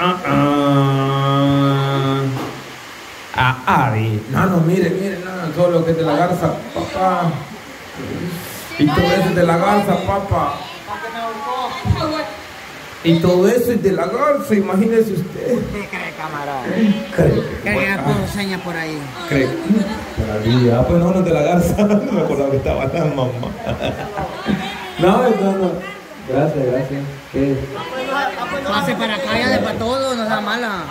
Ah, ah. A Ari. No, no, mire, mire, no, todo lo que es de la garza, papá. Y todo eso es de la garza, papá. Y todo eso es de la garza, imagínese usted. ¿Qué cree, camarada? Cree. ¿Cree que puedo señas por ahí? Cree. Ah, pues no, no es de la garza. No me acordaba que estaba la mamá. No, no, no. Gracias, gracias. ¿Qué? Pase para acá, ya de para todo, no sea mala.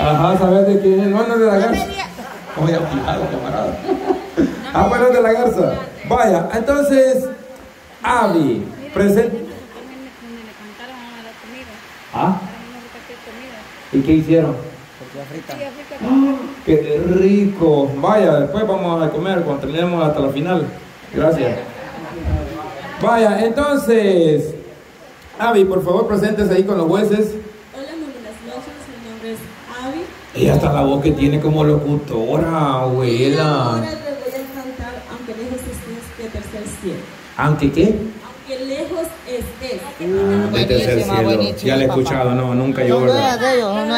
Ajá, ¿sabes de quién es? No, no es de la garza. Voy a hablar, camarada. Ah, pues no es de la garza. Vaya, entonces, Avi, presente. ¿Ah? ¿Y qué hicieron? ¡Ah! ¡Qué rico! Vaya, después vamos a comer cuando terminemos hasta la final. Gracias. Vaya, entonces, Avi, por favor, presentes ahí con los jueces. Hola, muy buenas noches. Mi nombre es Avi. Ella hasta la voz que tiene como locutora, Y ahora abuela. les voy a cantar Aunque lejos estés de tercer cielo. ¿Aunque qué? Aunque lejos estés. Ah, de tercer cielo. Ya la he escuchado, no, nunca yo. De ellos.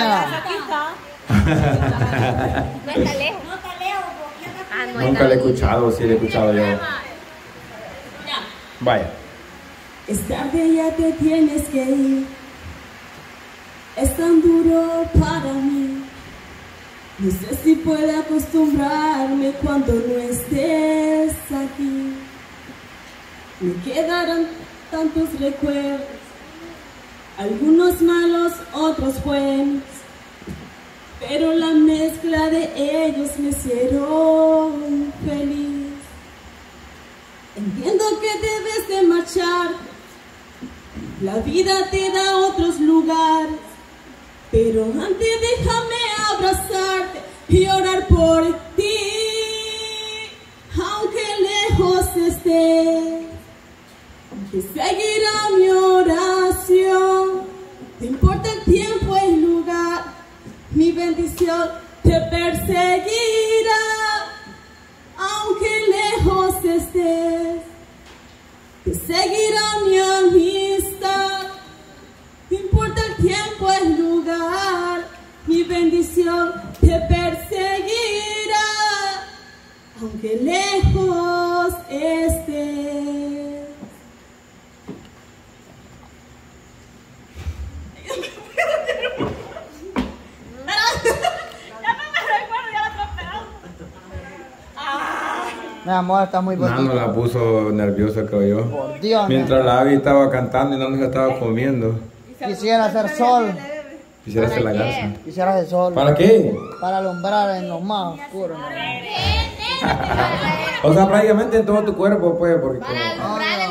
No está lejos. Nunca la he escuchado, sí la he escuchado yo. Vaya. Es tarde, ya te tienes que ir. Es tan duro para mí. No sé si puedo acostumbrarme cuando no estés aquí. Me quedarán tantos recuerdos, algunos malos, otros buenos. Pero la mezcla de ellos me hicieron feliz. Entiendo que debes de marchar. La vida te da otros lugares. Pero antes déjame abrazarte y orar por ti. Aunque lejos estés, que seguirá mi oración. No importa el tiempo y el lugar, mi bendición te perseguirá aunque lejos estés, te seguirá mi amistad. Bendición te perseguirá, aunque lejos estés. Mi amor, está muy No, no bonito. la puso nerviosa, creo yo. Por Dios, mi Mientras la Avi estaba cantando y no nos estaba comiendo. Quisiera hacer sol, Quisiera hacer la garza. quisiera hacer sol. ¿Para qué? Para alumbrar en lo más oscuro. mi amor. O sea, prácticamente en todo tu cuerpo, pues, porque como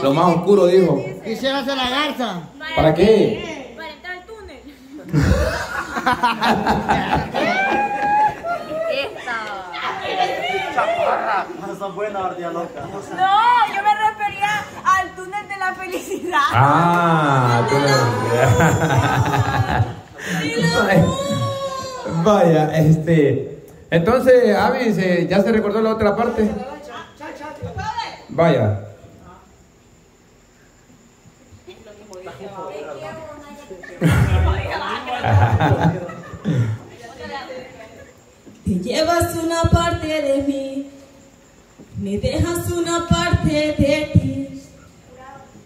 lo más oscuro dijo. Quisiera hacer la garza. ¿Para qué? Para entrar al túnel. No, yo me refería al túnel de la felicidad. Ah, tú no- Vaya, este. Entonces, Avi, ¿se- ¿ya se recordó la otra parte? Vaya. Te llevas una parte de mí, me dejas una parte de ti.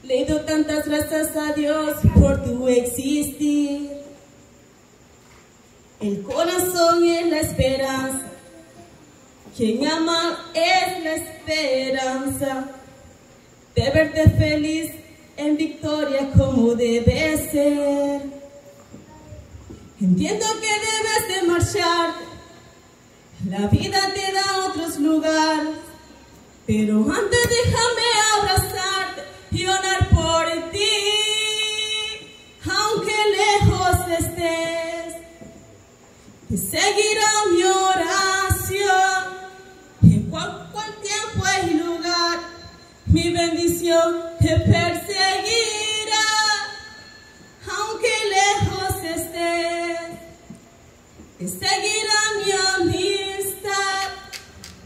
Le doy tantas gracias a Dios por tu existir. El corazón es la esperanza, quien ama es la esperanza. De verte feliz en victoria como debe ser. Entiendo que debes de marchar, la vida te da otros lugares, pero antes déjame te seguirá mi oración, en cual, cual tiempo y lugar, mi bendición te perseguirá, aunque lejos estés. Te seguirá mi amistad,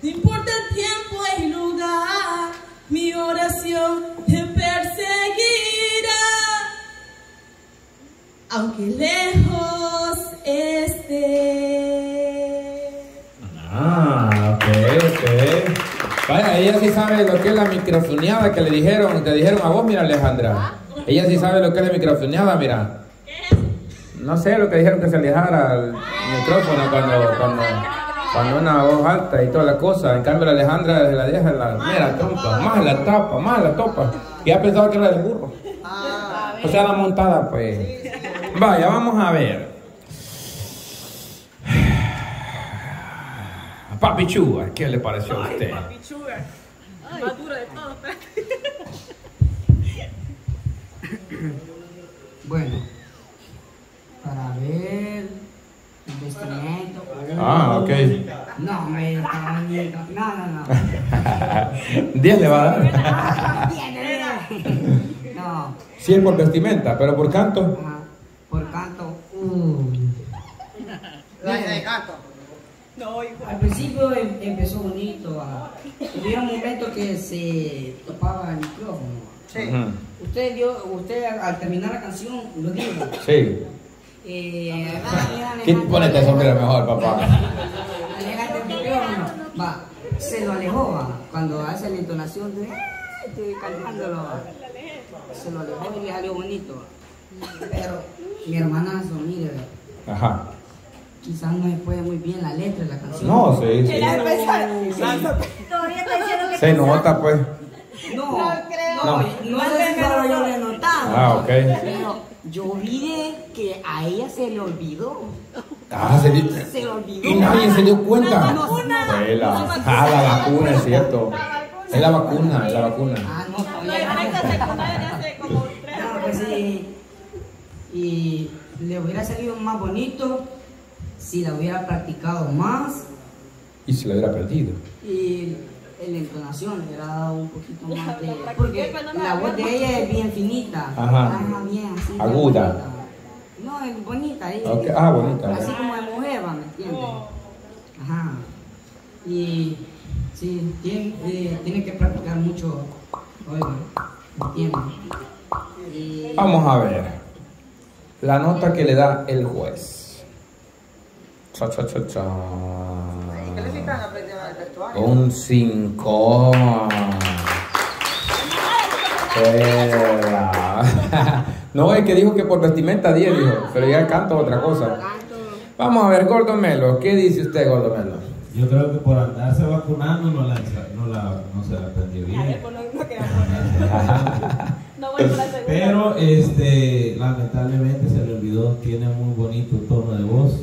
no importa el tiempo y lugar, mi oración te perseguirá, aunque lejos sabe lo que es la microfoneada que le dijeron, te dijeron a vos, mira Alejandra. Ella sí sabe lo que es la microfoneada, mira. No sé lo que dijeron que se alejara el micrófono cuando, cuando, cuando una voz alta y toda la cosa. En cambio la Alejandra se la deja en la mera trompa, más la tapa, más la topa. Y ha pensado que era de burro. O sea, la montada, pues. Vaya, vamos a ver. Papi Chuga, ¿qué le pareció a usted? Papi Sugar. Más duro de todo, Bueno, para ver el vestimento. Ah, ok. No, me. No, no, no. 10 le va a dar. No, 100 por vestimenta, pero por canto. ajá, por canto. Uh. No, hijo. Al principio em- empezó bonito. ah. Hubo un momento que se topaba el micrófono. Ujú. Usted dio, usted al terminar la canción lo dijo. Sí. Eh, ¿Qué ponete eso mira mejor, papá? Alejaste el micrófono. Va, se lo alejó, va. Cuando hace la entonación de estoy cantándolo. Se lo alejó y le salió bonito. Pero mi hermanazo, mire, Ajá. Quizás no se puede muy bien la letra de la canción. No, sí, sí. Todavía está diciendo que Se nota, pues. No, No creo. no, no, sé si solo yo le he notado. Ah, ok. Pero yo vi que a ella se le olvidó. Ah, se Se le olvidó. Y nadie se dio cuenta. No. Fue la, ah, la vacuna, es cierto. Es la vacuna, es la vacuna. Ah, no, No, pues sí. Y le hubiera salido más bonito si la hubiera practicado más Y se lo hubiera perdido. y en la entonación le hubiera dado un poquito más de. Porque la voz de ella es bien finita. Ajá. bien así. bien Aguda. No, es bonita. es- Ok, ah, bonita. Así como de mujer, va, ¿me entiendes? Ajá. Y sí, tiene, eh, tiene que practicar mucho. Oiga, ¿me entiendes? Y- Vamos a ver. La nota que le da el juez. Cha, cha, cha, cha. Un 5. No, es que dijo que por vestimenta 10, dijo. Pero ya el canto es otra cosa. Vamos a ver, Gordo Melo. ¿Qué dice usted, Gordo Melo? Yo creo que por andarse vacunando no, la, no, la, no se la aprendió A ver, bien. Pero este, lamentablemente se le olvidó, tiene muy bonito tono de voz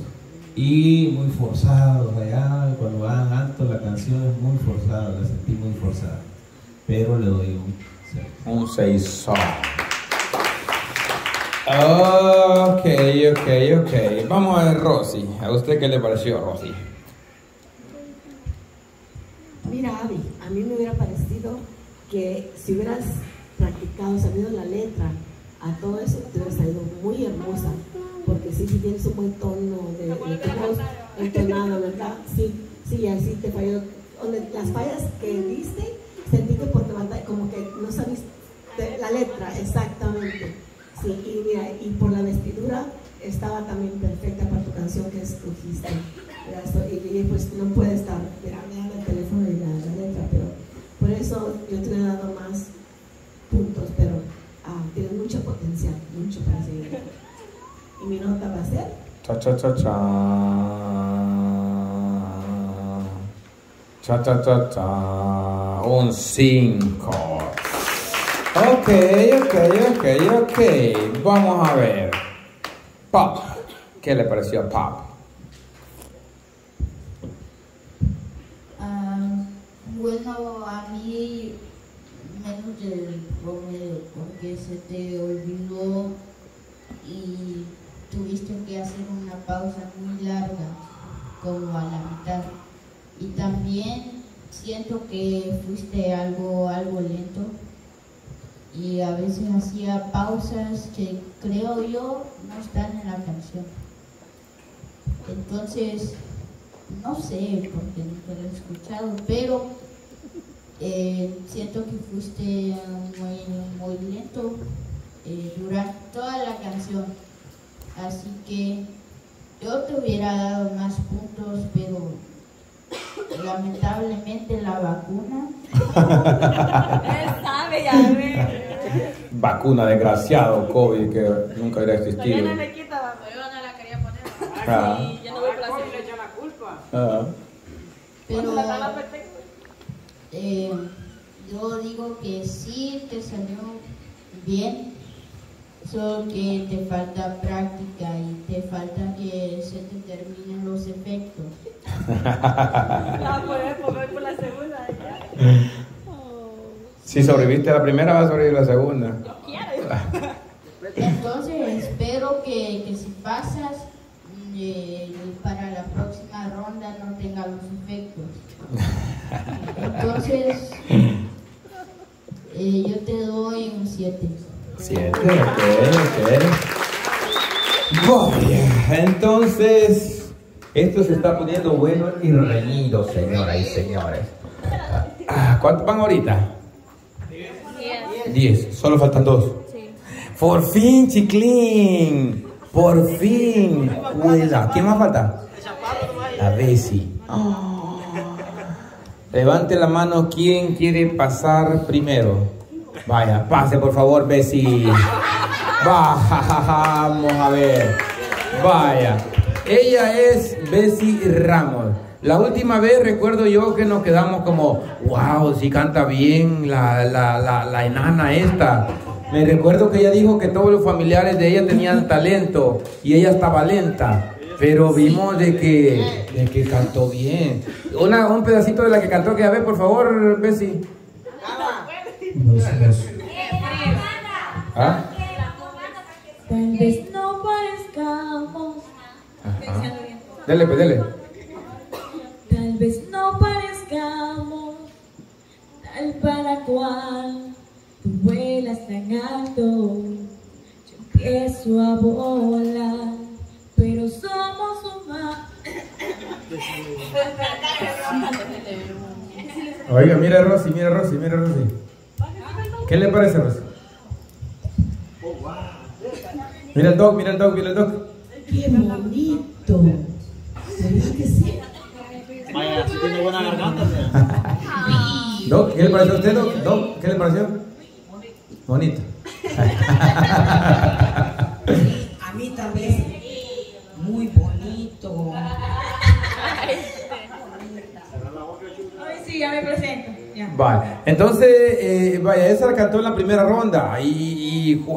y muy forzado allá, cuando van alto la canción es muy forzada, la sentí muy forzada. Pero le doy un cero. Un 6. Ok, ok, ok. Vamos a ver, Rosy. ¿A usted qué le pareció, Rosy? Mira, Abby, a mí me hubiera parecido que si hubieras practicado, sabido la letra, a todo eso te hubiera salido muy hermosa, porque sí, sí tienes un buen tono de, de tu voz ¿verdad? Sí, sí, así te falló. Donde, las fallas que diste, sentí que por batalla, como que no sabiste la letra, exactamente. Sí, y mira, y por la vestidura estaba también perfecta para tu canción que escogiste. Y, y, pues no puede estar mirando el teléfono y la, la letra, pero por eso yo te hubiera dado más puntos, pero ah, tienes mucho potencial, mucho para seguir. Y mi nota va a ser Cha cha cha cha. Cha cha cha cha. Un 5. Ok, ok, ok, ok. Vamos a ver. Pop. ¿Qué le pareció a Pop? Ah, bueno, a mí menos del promedio, porque se te olvidó y tuviste que hacer una pausa muy larga, como a la mitad. Y también siento que fuiste algo, algo lento y a veces hacía pausas que creo yo no están en la canción. Entonces, no sé, porque nunca lo he escuchado, pero eh, siento que fuiste muy, muy lento eh, durante toda la canción. Así que yo te hubiera dado más puntos, pero lamentablemente la vacuna Él sabe, ya ve. Vacuna, desgraciado, COVID, que nunca hubiera existido. Mañana le quita la Yo no la quería poner. Ah. Sí, ya no voy por la segunda. Ah. Pero eh, yo digo que sí te salió bien, solo que te falta práctica y te falta que se te terminen los efectos. La puedes poner por la segunda. ya. Si sobreviviste a la primera, vas a sobrevivir a la segunda. Entonces espero que, que si pasas eh, para la próxima ronda no tenga los efectos. Entonces eh, yo te doy un 7. Siete, ok, ok. Vaya, entonces, esto se está poniendo bueno y reñido, señoras y señores. Ah, ¿Cuántos van ahorita? Diez. Solo faltan dos. Por fin, chiclín. Por fin. Cuida. ¿Quién más falta? La Bessie. Oh. Levante la mano. ¿Quién quiere pasar primero? Vaya, pase por favor, Bessie. Vamos a ver. Vaya. Ella es Bessie Ramos. La última vez recuerdo yo que nos quedamos como, wow, si canta bien la, la, la, la enana esta. Me recuerdo que ella dijo que todos los familiares de ella tenían talento y ella estaba lenta. Pero vimos de que, de que cantó bien. Una, un pedacito de la que cantó que a ver, por favor, Bessie. ¿Ah? Tal vez no parezcamos. Ajá. Dele, pues, dele. Tal vez no parezcamos tal para cual tú vuelas tan alto, yo empiezo a volar, pero somos humanos. Oiga, mira Rosy, mira Rosy, mira Rosy. ¿Qué le parece Rosy? Mira el dog, mira el dog, mira el dog. ¡Qué bonito! ¿Verdad que sí? Vaya, si tiene buena garganta. Doc, ¿qué le pareció a usted, Doc? Doc, ¿qué le pareció? Bonito. Vale, entonces, eh, vaya, esa la cantó en la primera ronda. Y, y